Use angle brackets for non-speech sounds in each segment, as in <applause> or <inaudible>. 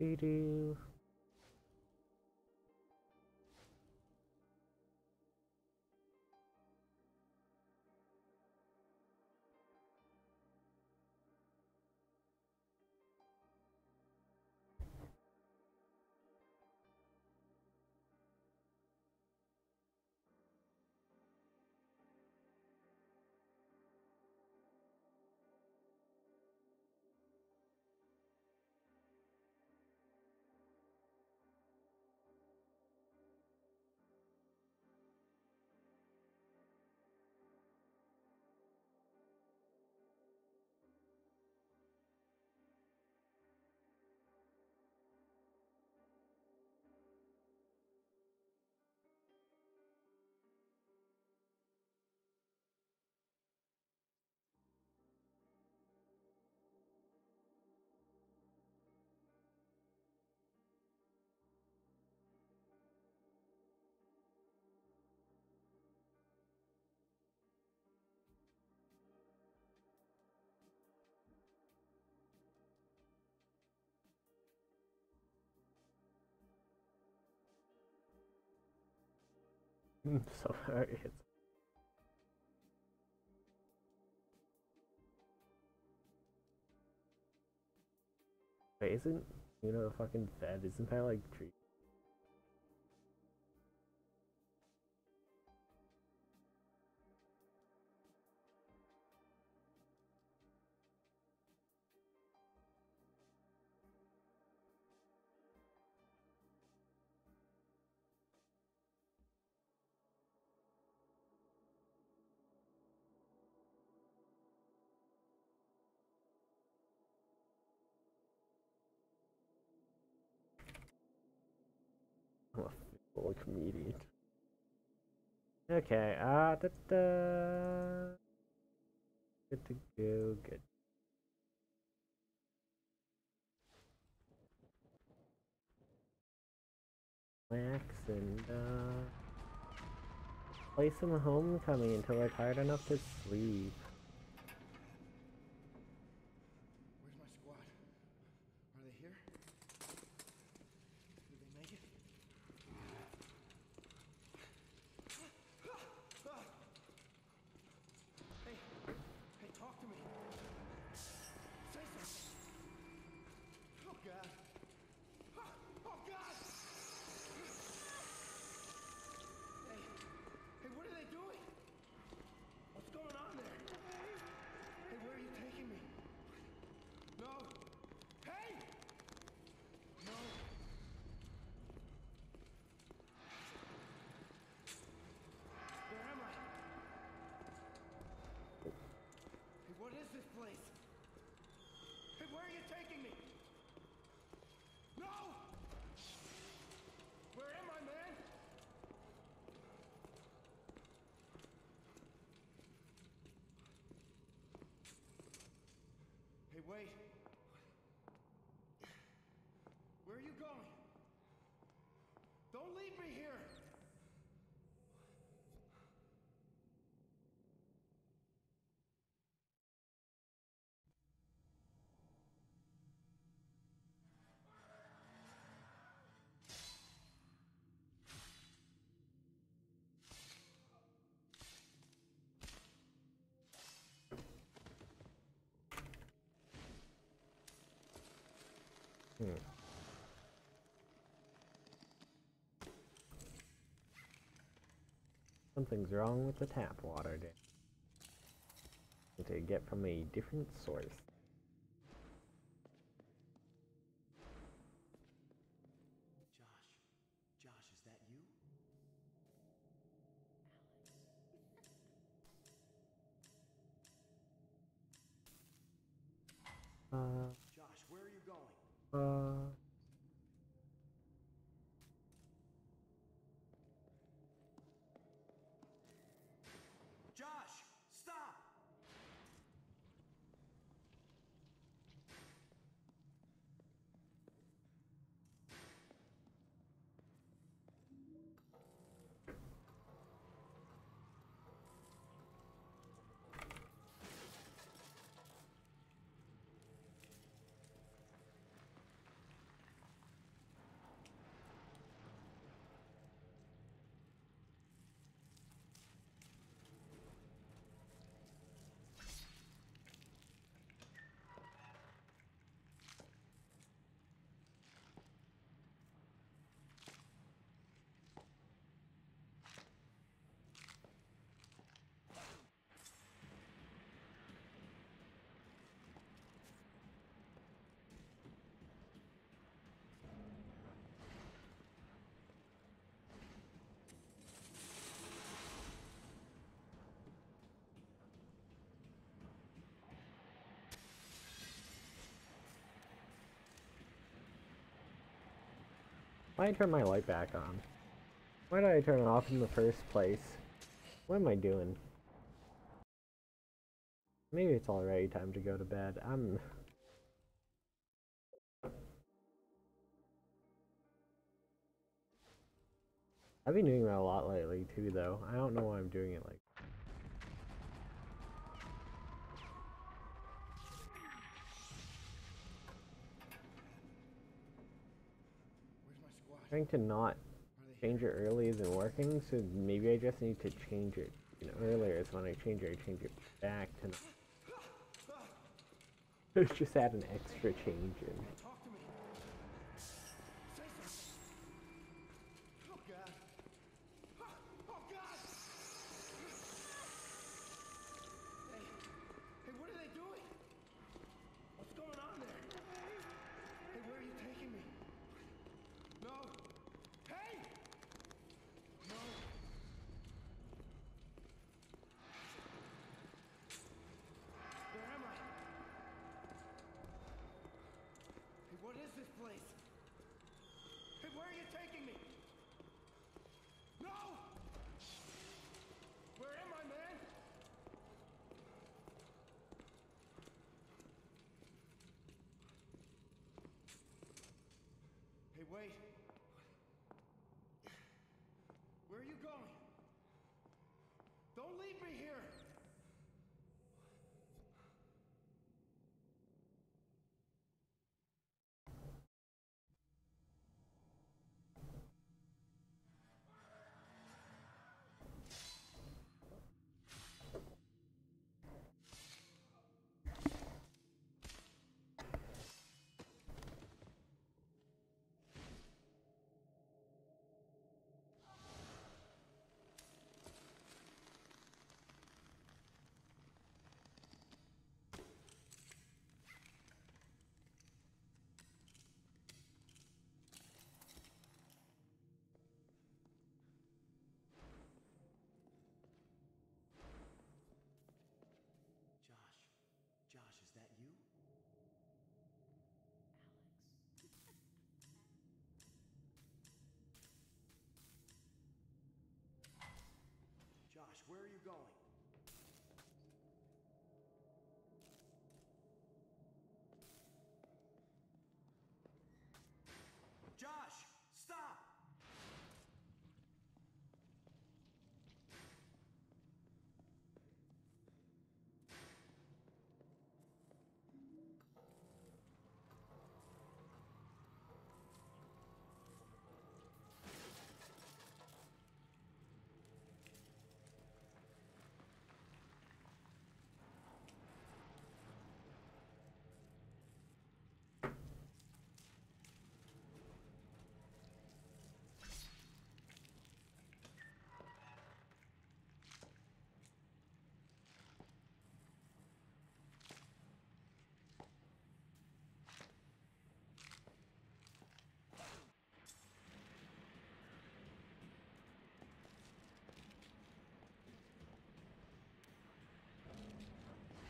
Doo <laughs> so uh, it's Wait, isn't you know the fucking Fed? Isn't that like tree? Full comedian. Okay, uh, da, da. good to go, good. Max and uh, play some homecoming until we're tired enough to sleep. Where's my squad? Are they here? Did they make it? Hey, hey, talk to me. Say something. Oh God. Oh God. Hey, hey, what are they doing? What's going on there? Hey, where are you taking me? No. Hey! No. Where am I? Hey, what is this place? Hey, where are you taking me? No! Where am I, man? Hey, Hmm. Something's wrong with the tap water. Need To get from a different source. Why I turn my light back on? Why did I turn it off in the first place? What am I doing? Maybe it's already time to go to bed. I'm... I've been doing that a lot lately too though. I don't know why I'm doing it like trying to not change it early isn't working, so maybe I just need to change it. You know, earlier is when I change it, I change it back to. Let's <laughs> just add an extra change in. Talk to me. Say something. Oh God. Oh God. Hey, hey, what are they doing? What's going on there? Hey, where are you taking me? No. Hey. No. Where am I? Hey, what is this place? Hey, where are you taking me? No! Where am I, man? Hey, wait.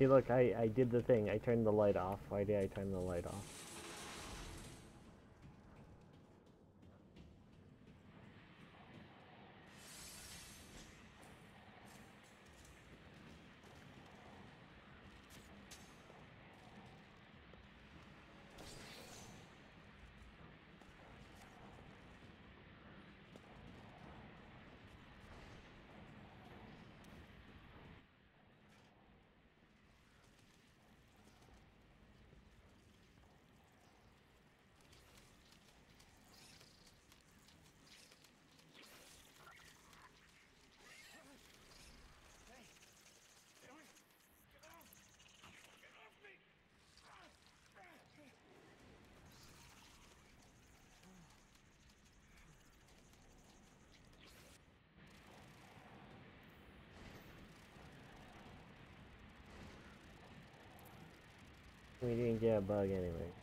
See, look, I I did the thing. I turned the light off. Why did I turn the light off? We didn't get a bug anyway.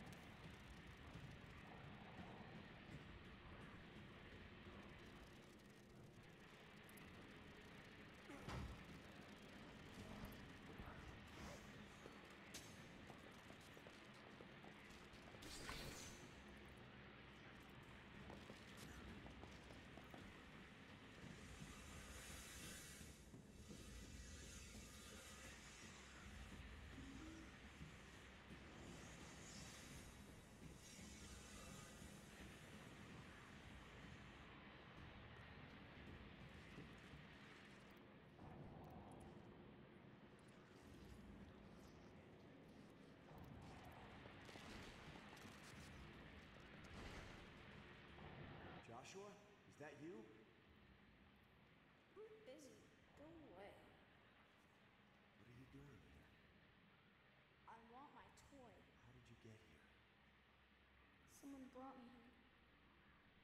Someone brought me here.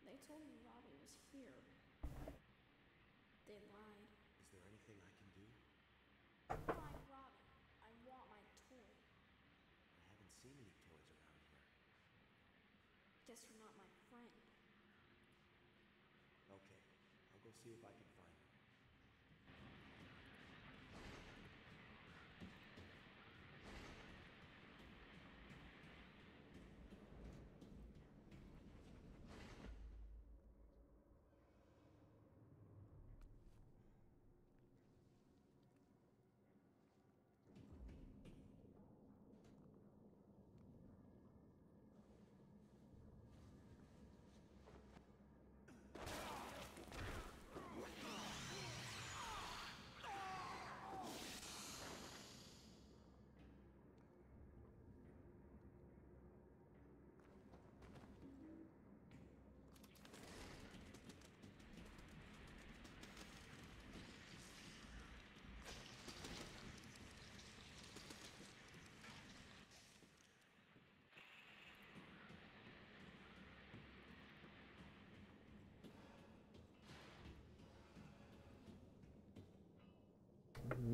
They told me Robbie was here. They lied. Is there anything I can do? Find Robbie. I want my toy. I haven't seen any toys around here. Guess you're not my friend. Okay, I'll go see if I can find him.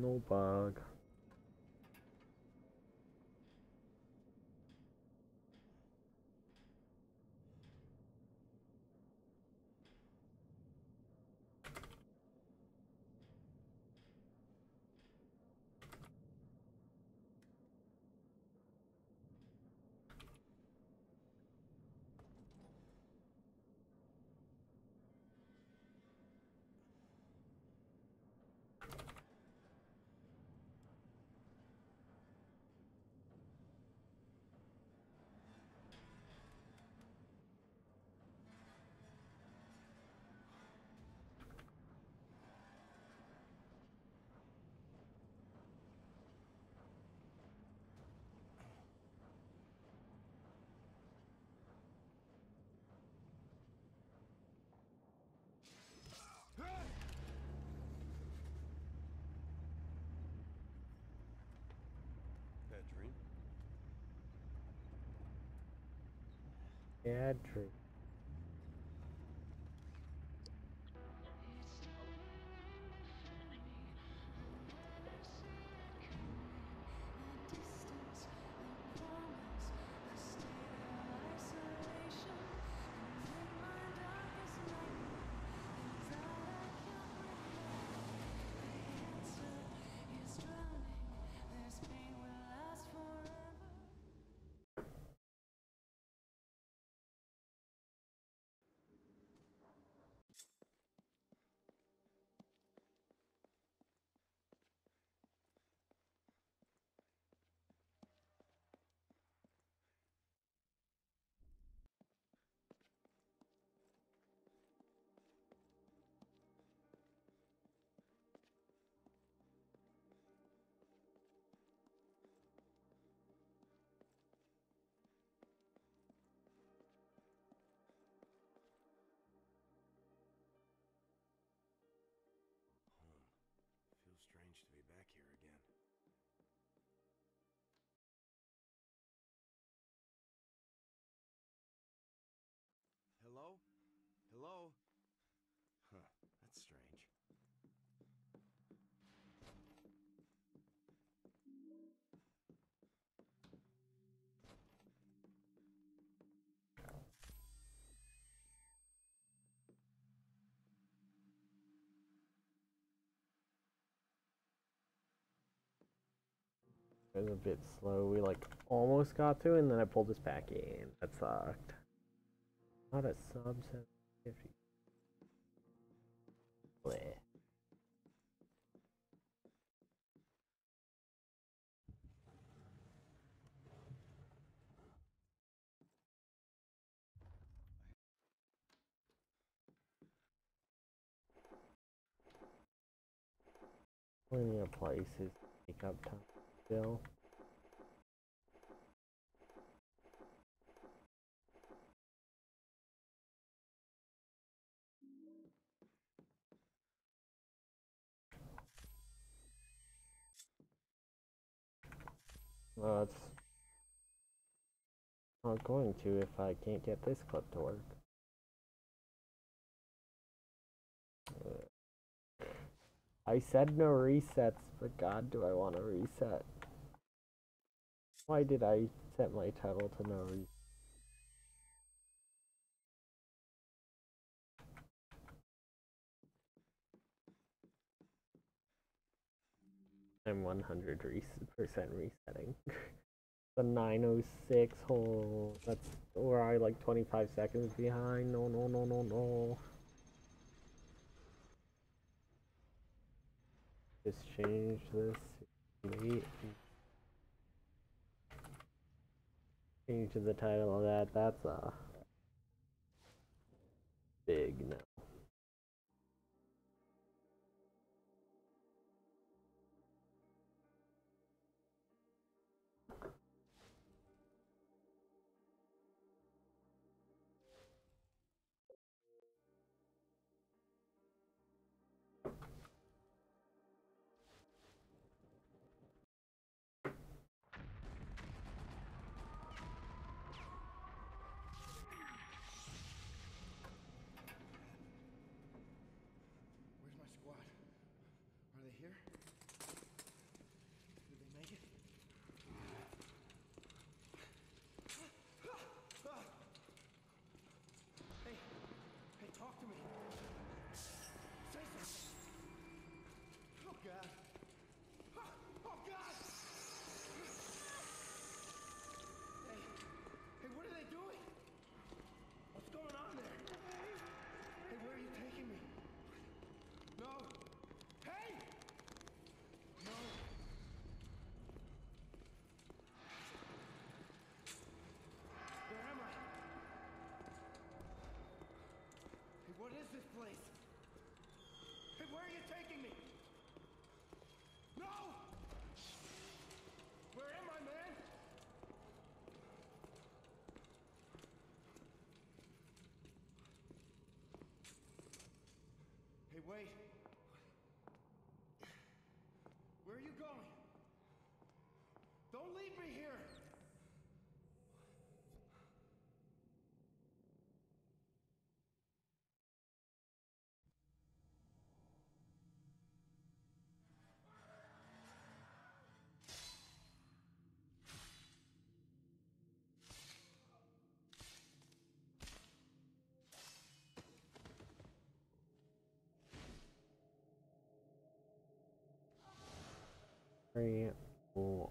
No bug. Yeah, true. Was a bit slow. We like almost got to, and then I pulled this back in. That sucked. Not a sub 750. Bleh. Plenty of places to take up time still. Well, it's Not going to if I can't get this clip to work. I said no resets, but god do I want to reset. Why did I set my title to no reset? I'm 100 percent resetting. <laughs> the 906 hole. That's where I like 25 seconds behind. No, no, no, no, no. Just change this. Change the title of that. That's a big no. Here? Did they make it? Hey, hey, talk to me. Say something. Oh God. Oh God. Hey, hey, what are they doing? What's going on there? Hey, where are you taking me? No. Hey! No. Where am I? Hey, what is this place? Hey, where are you taking me? No! Where am I, man? Hey, wait. Three, four,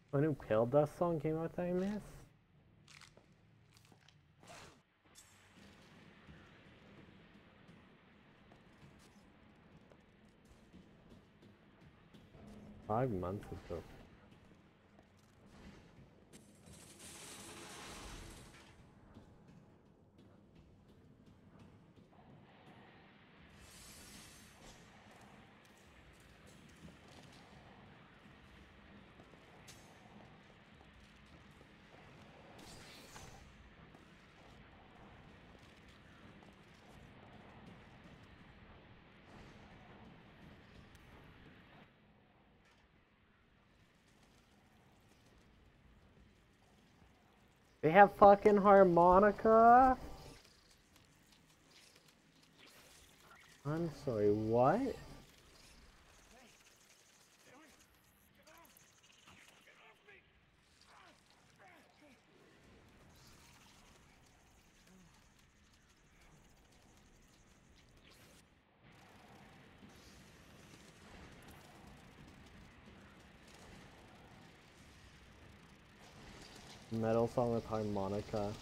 A new Pale Dust song came out that I missed? Five months ago. They have fucking harmonica? I'm sorry, what? Metal song with harmonica.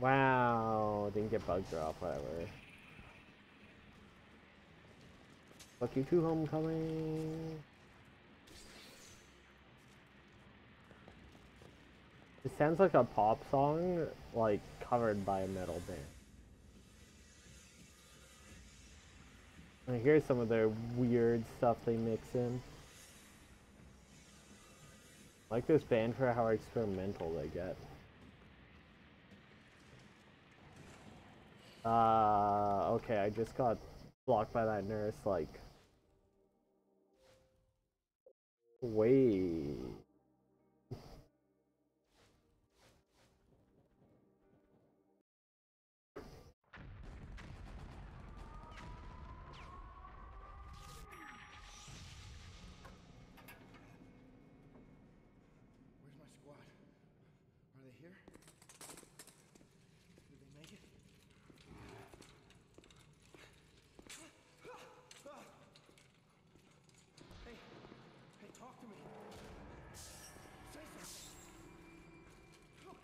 Wow, didn't get bug drop, whatever. Fuck you two homecoming. It sounds like a pop song, like covered by a metal band. Here's some of their weird stuff they mix in. I like this band for how experimental they get. Uh, okay, I just got blocked by that nurse, like, way.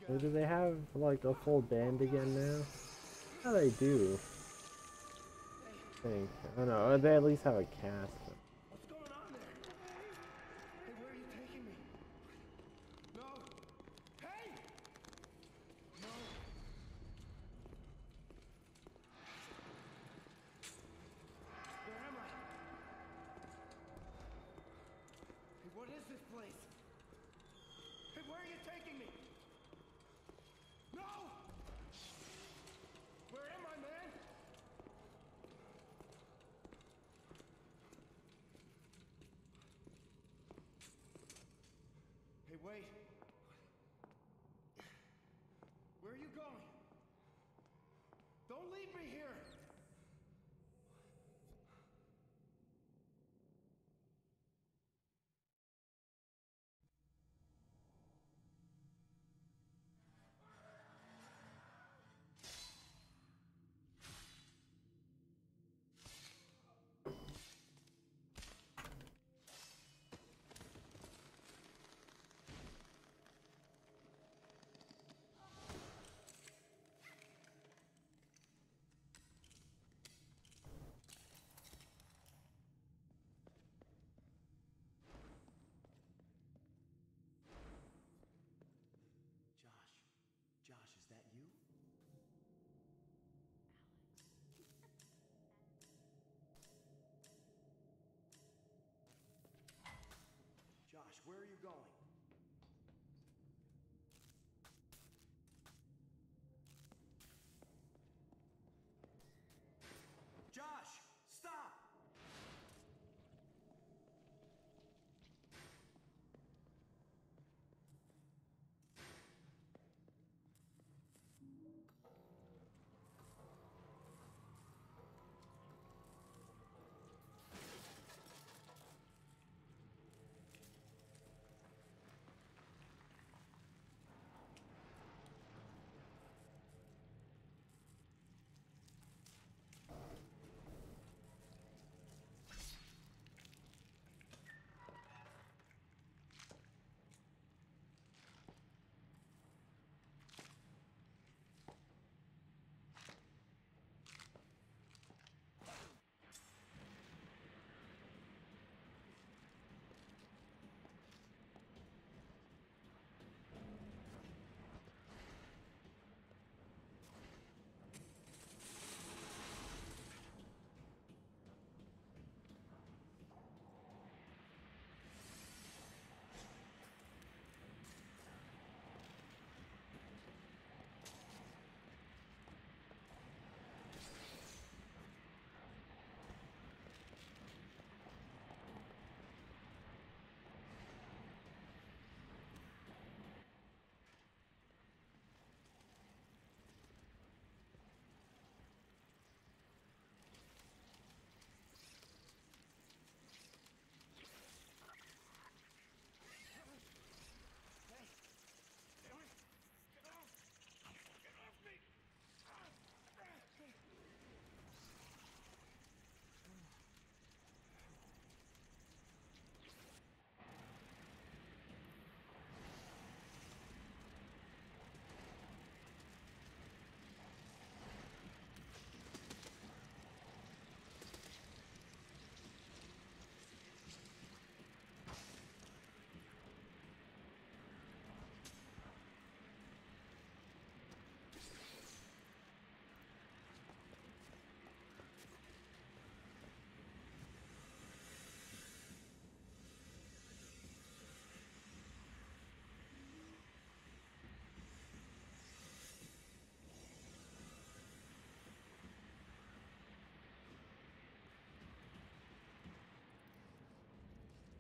Or do they have, like, a full band again now? How they do? I think. I don't know, they at least have a cast.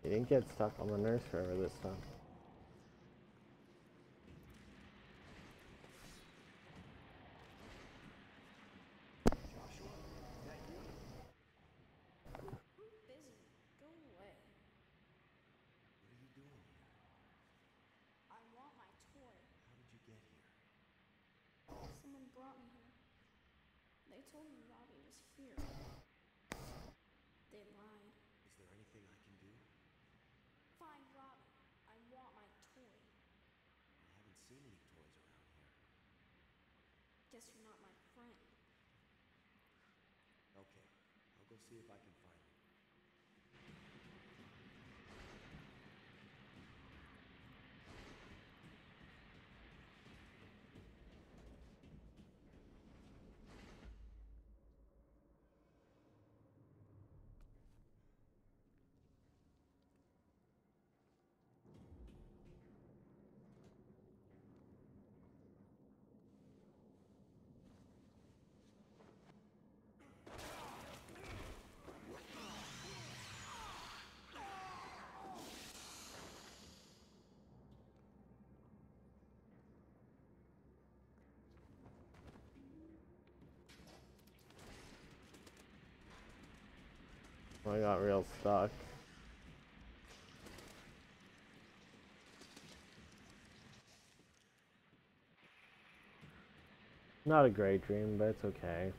You didn't get stuck on the nurse forever this time. They lied. Is there anything I can do? Find Robbie. I want my toy. I haven't seen any toys around here. Guess you're not my friend. Okay, I'll go see if I can I got real stuck. Not a great dream, but it's okay.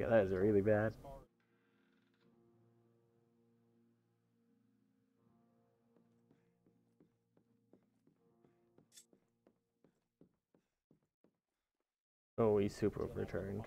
Okay, that is really bad. Oh, he's super returned.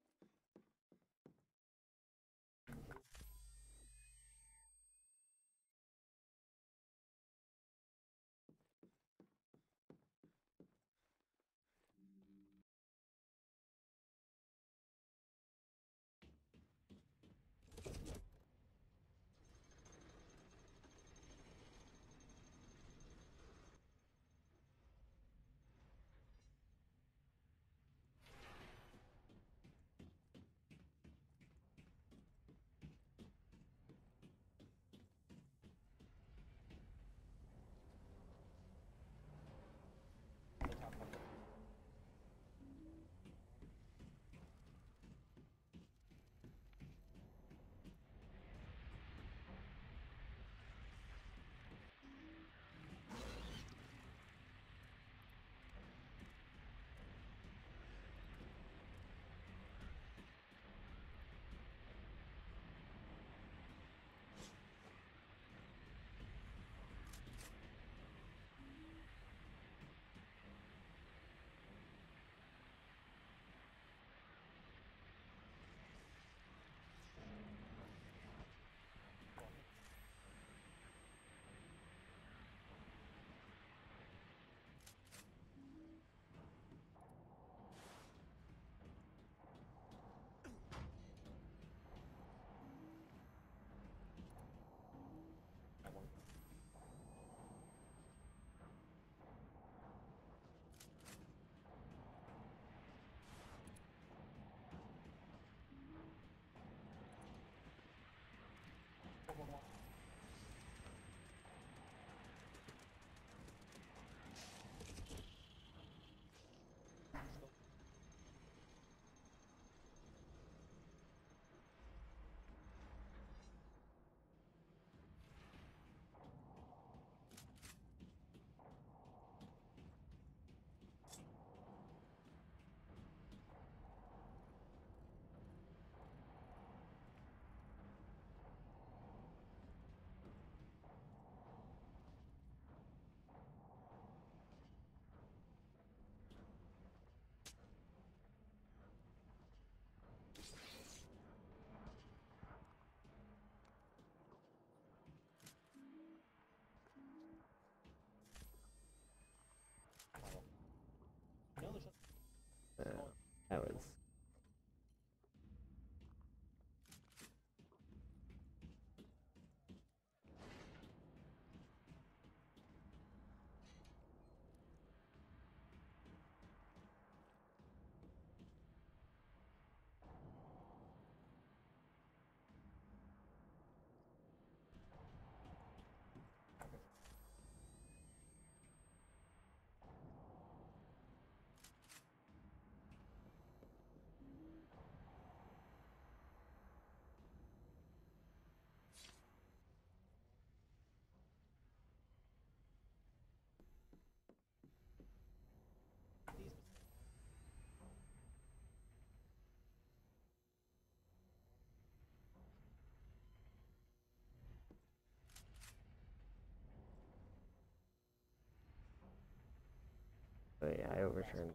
Oh yeah, I overturned.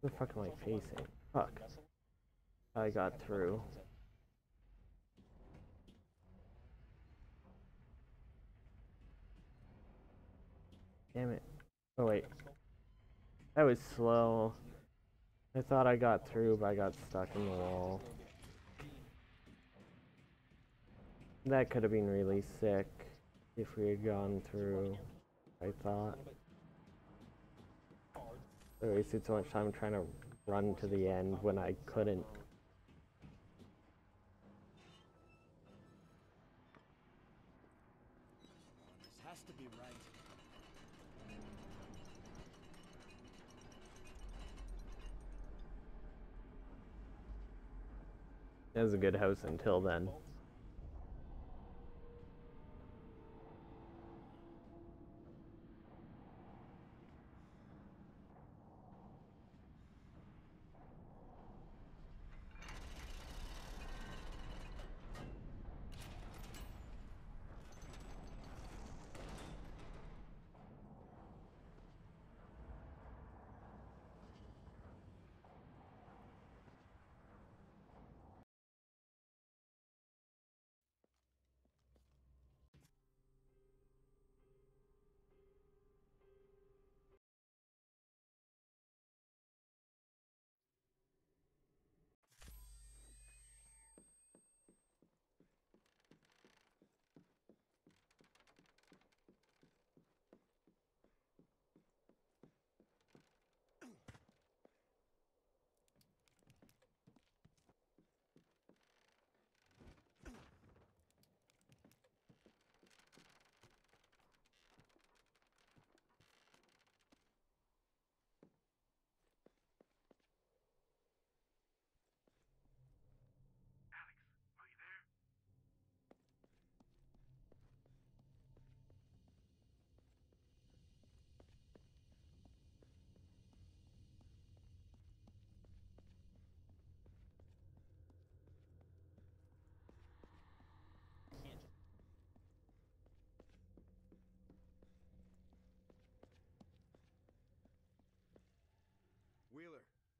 Where the fuck am I facing? Fuck. I got through. Damn it. Oh wait. That was slow. I thought I got through, but I got stuck in the wall. That could have been really sick if we had gone through, I thought. I wasted so much time trying to run to the end when I couldn't. This has to be right. It was a good house until then.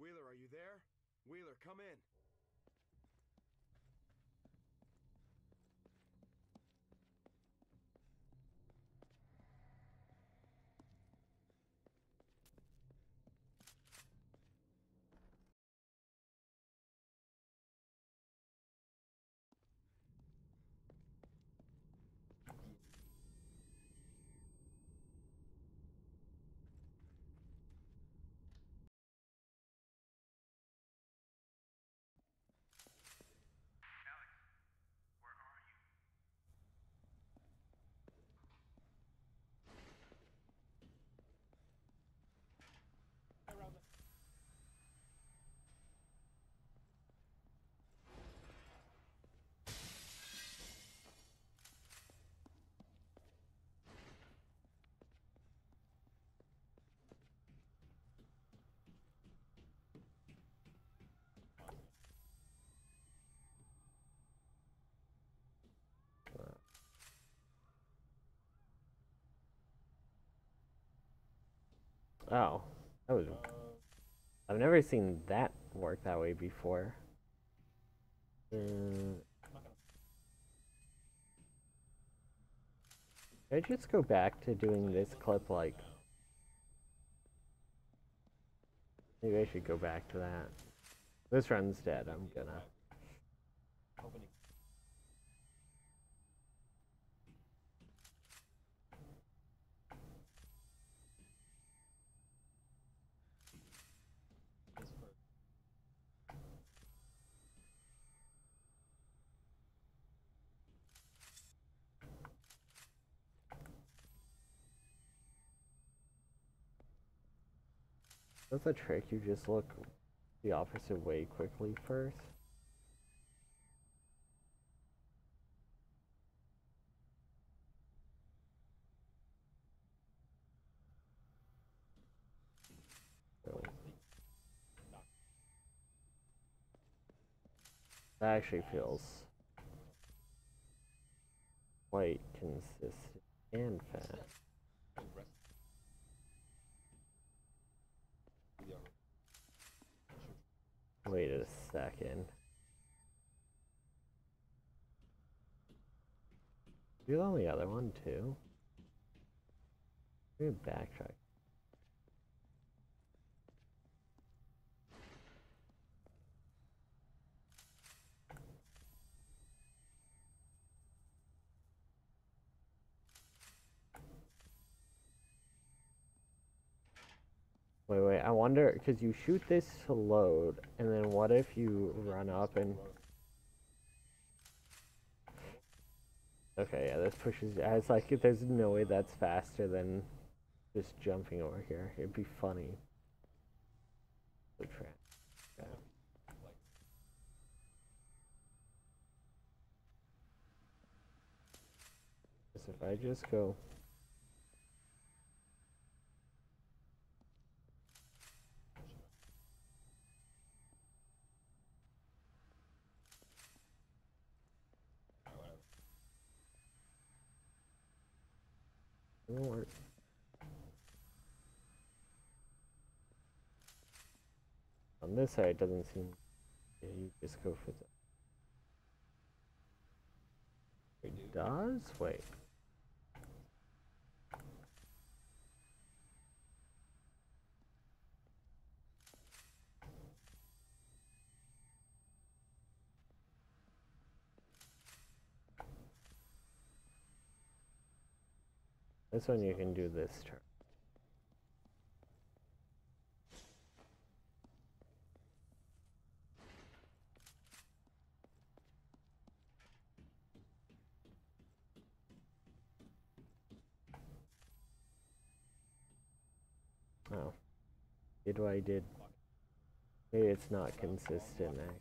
Wheeler, are you there? Wheeler, come in. Oh, that was. I've never seen that work that way before. Should I just go back to doing this clip like. Maybe I should go back to that. This run's dead, I'm gonna. That's a trick, you just look the opposite way quickly first. That actually feels quite consistent and fast. Wait a second. You're the only other one too. Maybe backtrack. Wait, wait, I wonder, because you shoot this to load, and then what if you run up and... Okay, yeah, this pushes, I was like, there's no way that's faster than just jumping over here. It'd be funny. The tra- yeah. If I just go... It. On this side, it doesn't seem. Yeah, you just go for the. It does? Wait. This one you can do this turn. Oh. Did what I did. Maybe it's not consistent. eh?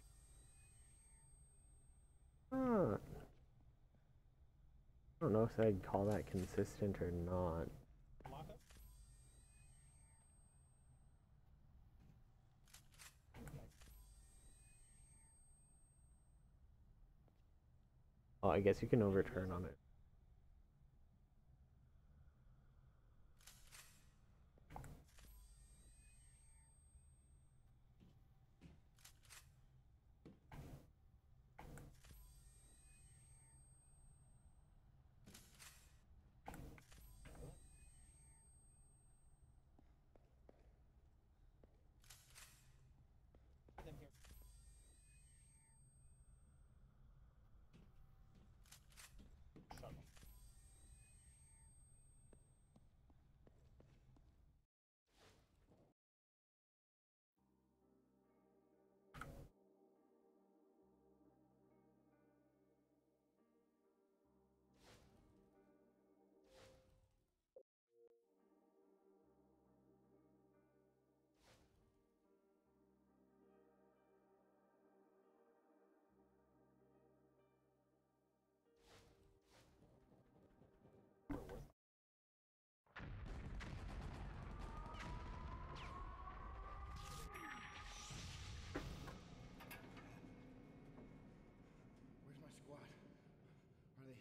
Huh. I don't know if I'd call that consistent or not. Oh, I guess you can overturn on it.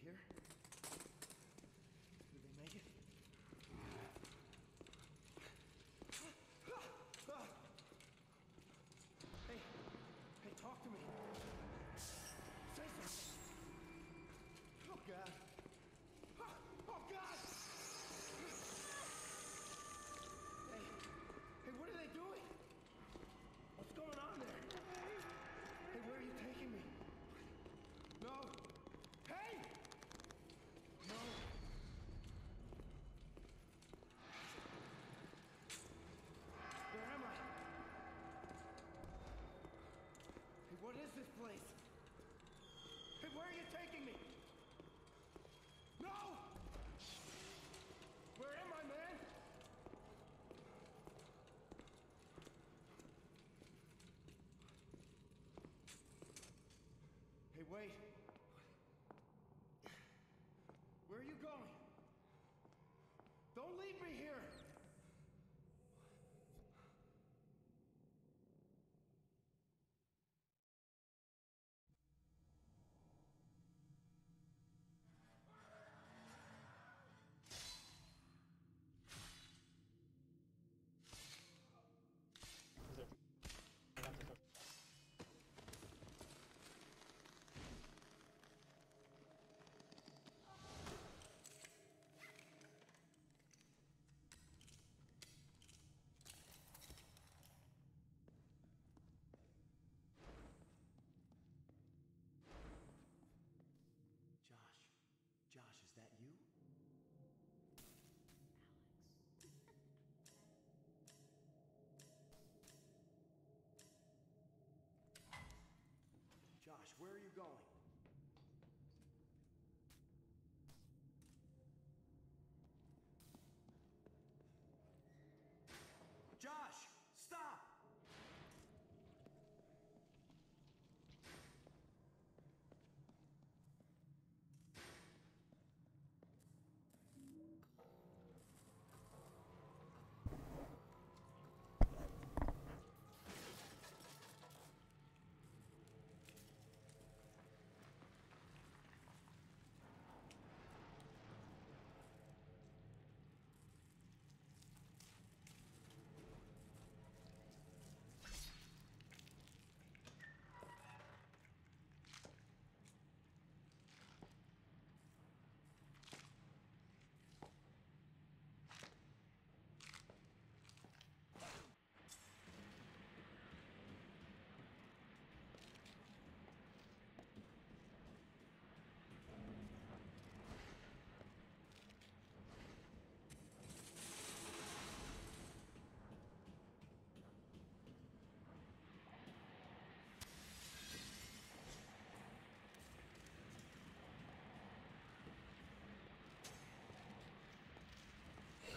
here? this place? Hey, where are you taking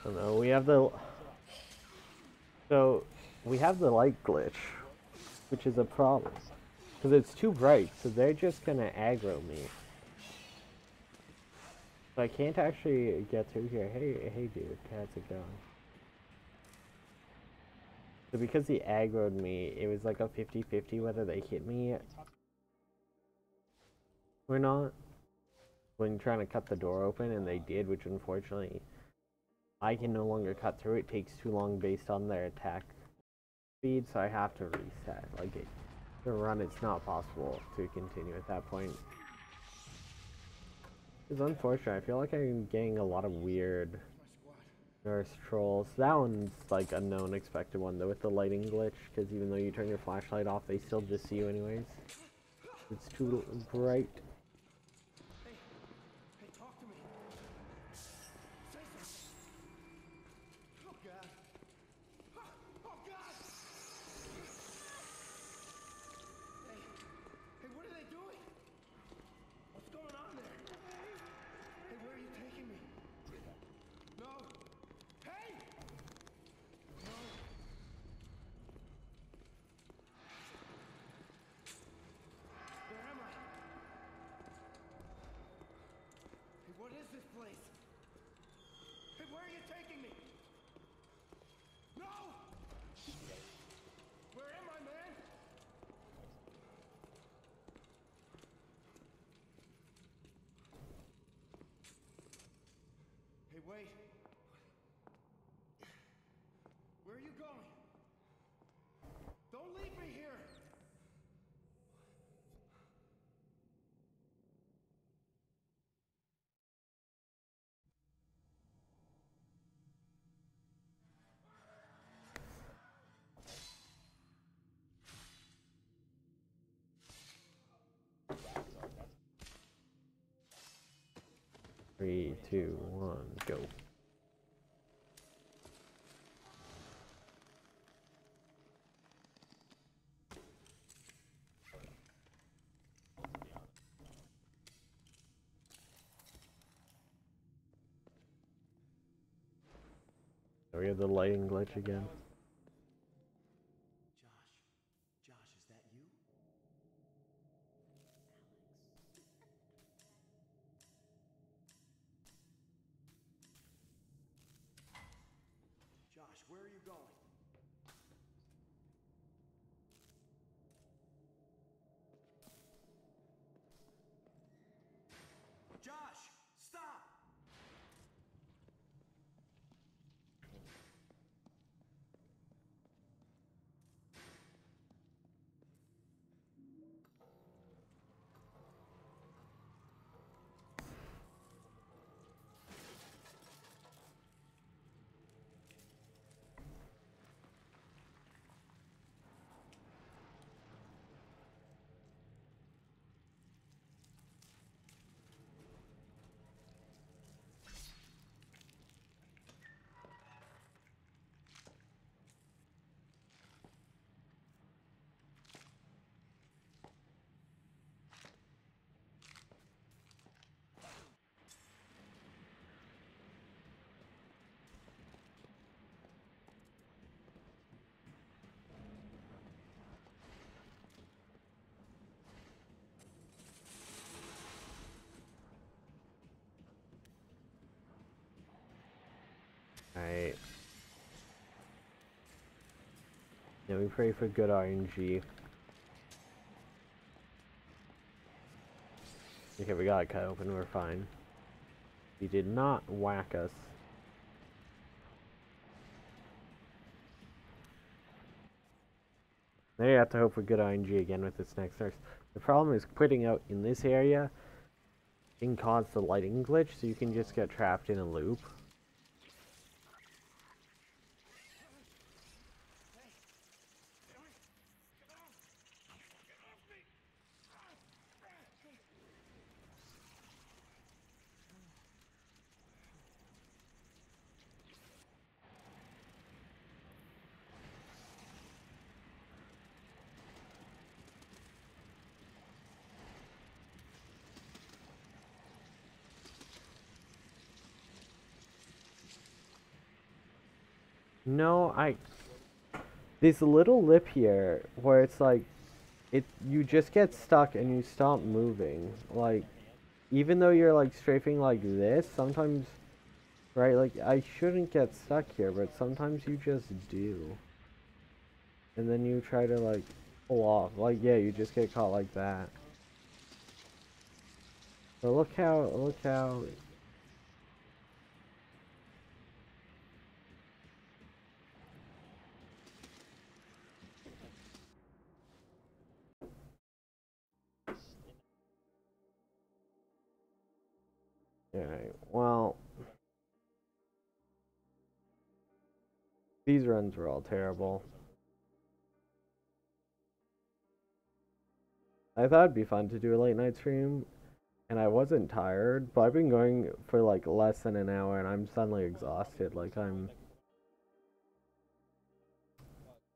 Don't know. We have the so we have the light glitch, which is a problem because it's too bright. So they're just gonna aggro me. So I can't actually get through here. Hey, hey, dude, how's it going? So because he aggroed me, it was like a 50-50 whether they hit me or not. When trying to cut the door open, and they did, which unfortunately I can no longer cut through. It takes too long based on their attack speed, so I have to reset. Like it, the run, it's not possible to continue at that point. It's unfortunate. I feel like I'm getting a lot of weird nurse trolls. That one's like a known expected one though with the lighting glitch, because even though you turn your flashlight off, they still just see you anyways. It's too bright. Hey, hey, talk to me. Say something. Oh God. Ah, Oh God. Hey, hey, what are they doing? What's going on there? Hey, where are you taking me? No. Hey. No. Where am I? Hey, what is this place? Hey, where are you taking me? No! Where am I, man? Hey, wait. Where are you going? Don't leave me here! Three, two, one, go. So we have the lighting glitch again. Josh. Josh, is that you? Josh, where are you going? Josh, stop! Alright. Yeah, we pray for good RNG. Okay, we got it cut open, we're fine. He did not whack us. Now you have to hope for good RNG again with this next nurse. The problem is quitting out in this area can cause the lighting glitch, so you can just get trapped in a loop. This little lip here, where it's like, it you just get stuck and you stop moving. Like, even though you're like strafing like this, sometimes, right? Like I shouldn't get stuck here, but sometimes you just do. And then you try to like pull off. Like yeah, you just get caught like that. But look how look how Alright, well. These runs were all terrible. I thought it'd be fun to do a late night stream, and I wasn't tired, but I've been going for like less than an hour, and I'm suddenly exhausted. Like, I'm.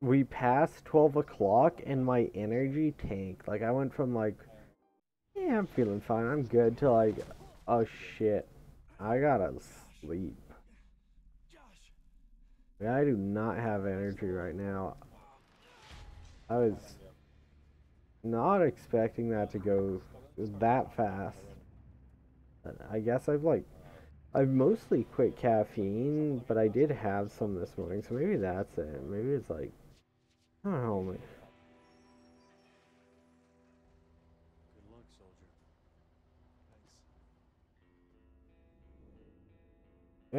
We passed 12 o'clock, and my energy tanked. Like, I went from like, yeah, I'm feeling fine, I'm good, to like, Oh shit. I gotta sleep. I do not have energy right now. I was not expecting that to go that fast. I guess I've like I've mostly quit caffeine, but I did have some this morning, so maybe that's it. Maybe it's like I don't know.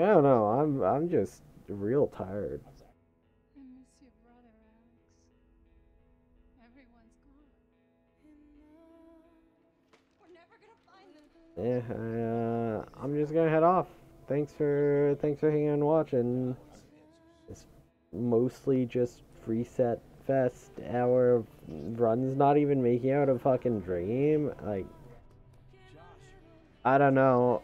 I don't know. I'm I'm just real tired. I miss your brother, Alex. Everyone's gone. We're never gonna find them. Yeah, uh, I'm just gonna head off. Thanks for thanks for hanging and watching. It's mostly just reset fest. Our runs not even making out a fucking dream. Like, I don't know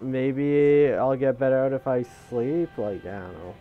maybe I'll get better out if I sleep. Like, I don't know.